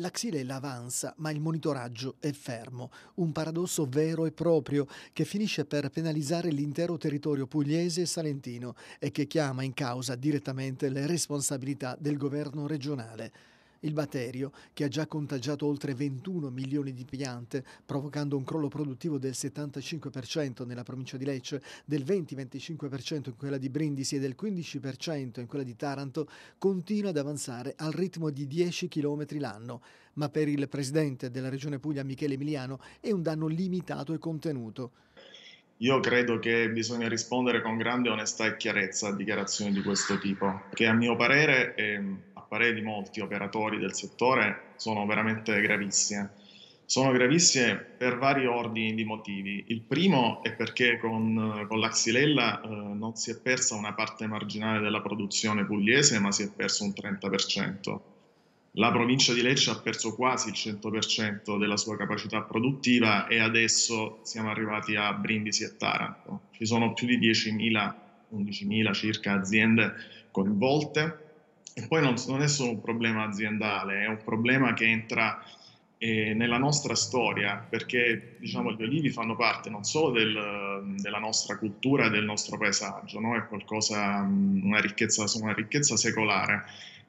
La xylella avanza, ma il monitoraggio è fermo. Un paradosso vero e proprio che finisce per penalizzare l'intero territorio pugliese e salentino e che chiama in causa direttamente le responsabilità del governo regionale. Il batterio, che ha già contagiato oltre 21 milioni di piante, provocando un crollo produttivo del 75% nella provincia di Lecce, del 20-25% in quella di Brindisi e del 15% in quella di Taranto, continua ad avanzare al ritmo di 10 km l'anno. Ma per il presidente della regione Puglia, Michele Emiliano, è un danno limitato e contenuto. Io credo che bisogna rispondere con grande onestà e chiarezza a dichiarazioni di questo tipo, che a mio parere, e a parere di molti operatori del settore, sono veramente gravissime. Sono gravissime per vari ordini di motivi. Il primo è perché con, con la xylella eh, non si è persa una parte marginale della produzione pugliese, ma si è perso un 30% la provincia di Lecce ha perso quasi il 100% della sua capacità produttiva e adesso siamo arrivati a Brindisi e Taranto. Ci sono più di 10.000, 11.000 circa aziende coinvolte e poi non, non, è solo un problema aziendale, è un problema che entra eh, nella nostra storia perché diciamo, gli olivi fanno parte non solo del, della nostra cultura del nostro paesaggio, no? è qualcosa, una ricchezza, una ricchezza secolare.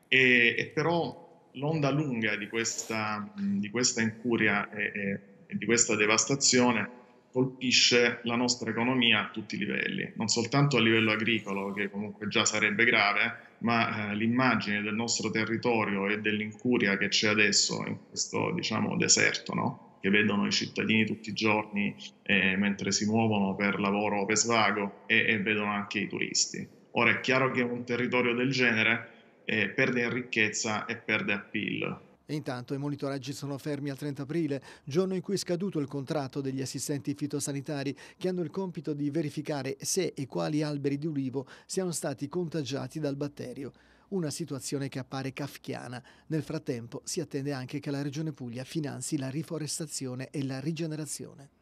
E, e però l'onda lunga di questa, di questa incuria e, e, e, di questa devastazione colpisce la nostra economia a tutti i livelli, non soltanto a livello agricolo, che comunque già sarebbe grave, ma eh, l'immagine del nostro territorio e dell'incuria che c'è adesso in questo diciamo, deserto, no? che vedono i cittadini tutti i giorni eh, mentre si muovono per lavoro o per svago e, e vedono anche i turisti. Ora è chiaro che un territorio del genere eh, perde in ricchezza e perde appeal. Intanto i monitoraggi sono fermi al 30 aprile, giorno in cui è scaduto il contratto degli assistenti fitosanitari che hanno il compito di verificare se e quali alberi di ulivo siano stati contagiati dal batterio. Una situazione che appare kafkiana. Nel frattempo si attende anche che la Regione Puglia finanzi la riforestazione e la rigenerazione.